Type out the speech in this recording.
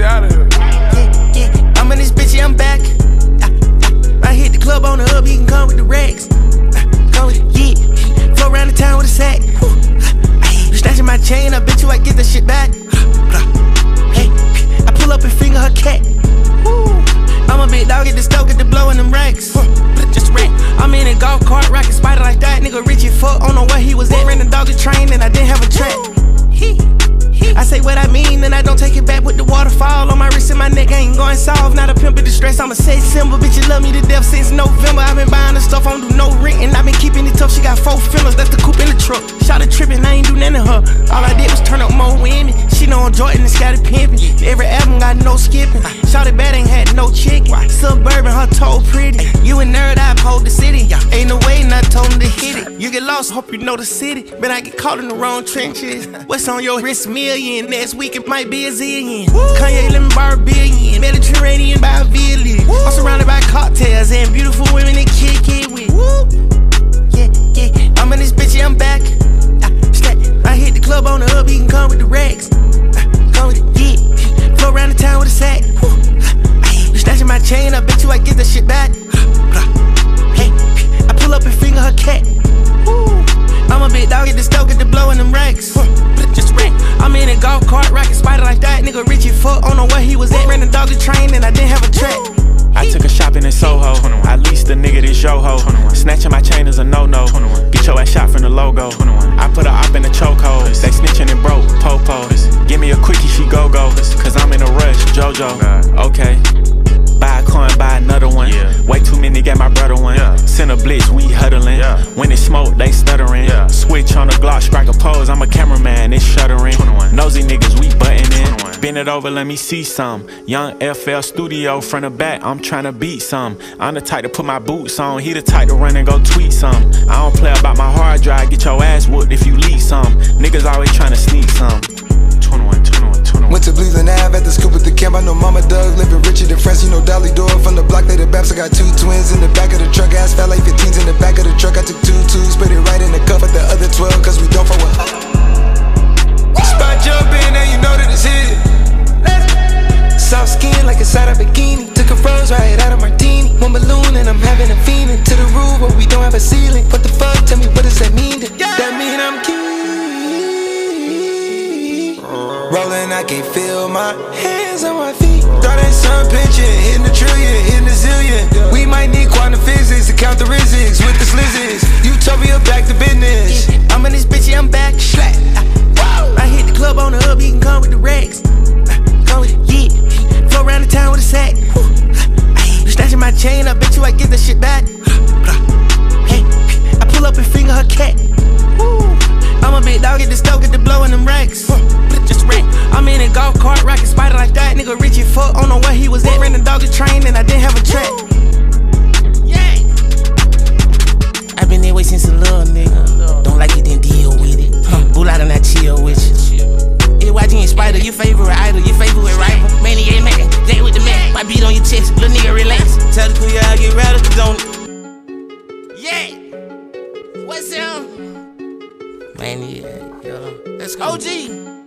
stay out of here. Yeah, yeah. I'm in this bitch, yeah, I'm back. I, I, I hit the club on the hub, he can come with the racks. Uh, come with it, yeah. Flow around the town with a sack. You snatching my chain, I bet you I get that shit back. Hey, I pull up and finger her cat. I'm a big dog, get the stove, get the blow in them racks. Just rack. I'm in a golf cart, rockin' spider like that. Nigga Richie fuck, don't know where he was at. Ran the dog a train and I didn't have a track. I say what I mean, and I don't take it back with the waterfall on my wrist and my neck. I ain't going soft, not a pimp in distress. I'm a sex symbol, bitch. You love me to death since November. I've been buying the stuff, I don't do no rent, and I've been keeping it tough. She got four fillers, that's the coupe in the truck. Shot a trippin', I ain't do nothing to her. All I did was turn up more women. She know I'm Jordan and scattered pimpin'. Every album got no skipping. Shot it bad, ain't had no chicken. Suburban, her toe it. You get lost, hope you know the city. But I get caught in the wrong trenches. What's on your wrist? Million. Next week it might be a zillion. Kanye, let me borrow a billion. Mediterranean by a village. I'm surrounded by cocktails and beautiful women to kick it with. Yeah, yeah. I'm in this bitch, yeah, I'm back. Ah, I. I hit the club on the hub, he can come with the racks. Uh, come with it, yeah. Flow around the town with a sack. You ah, snatching my chain, I bet you I get that shit back. Hey, I pull up and finger her cat. I'm a big dog, get the stove, get the blow in them racks. Just rack. I'm in a golf cart, rockin' spider like that. Nigga Richie fuck, don't know where he was at. Ran the dog a train and I didn't have a track. I took a shopping in Soho. I leased a nigga this yo ho. Snatching my chain is a no no. Get your ass shot from the logo. I put a op in the chokehold. They snitching and broke. Popo. Give me a quickie, she go go. Cause I'm in a rush. JoJo. Okay. Buy a coin, buy another one. Yeah. Way too many, got my brother one. Send a blitz, we huddling. When it smoke, they stuttering. Switch on Glock, strike a pose. I'm a cameraman, it's shuddering. Nosy niggas, we buttoning. Bend it over, let me see some. Young FL studio, front to back, I'm tryna beat some. I'm the type to put my boots on, he the type to run and go tweet some. I don't play about my hard drive, get your ass whooped if you leak some. Niggas always tryna sneak some. 21, 21, 21. Went to Cleveland Ave at the scoop at the camp. I know Mama Doug living richer than France. You know Dolly Door from the block. They the Baps. I got two twins in the back of the truck. Ass I'm a feeling. To the roof where we don't have a ceiling. What the fuck? Tell me what does that mean? That mean I'm key. Rolling, I can feel my hands on my feet. Thought that sun pitching, hitting the trillion, hitting the zillion. My chain, I bet you I get that shit back. Hey, I pull up and finger her cat. I'm a big dog, get the stove, get the blow in them racks. Just rack. I'm in a golf cart, rockin' spider like that. Nigga Richie fuck, don't know where he was at. Ran the dog a train and I didn't have a track. Yeah. i been there way since a little nigga. Don't like it, then deal with it. Bull out and I chill with you. YG and Spider, your favorite idol, your favorite rival. Manny A man, Jay with the man. My beat on your chest, little nigga relax. Tell the crew y'all get radicals on it. Yeah. What's up? Man, yeah, yo. Let's go. OG.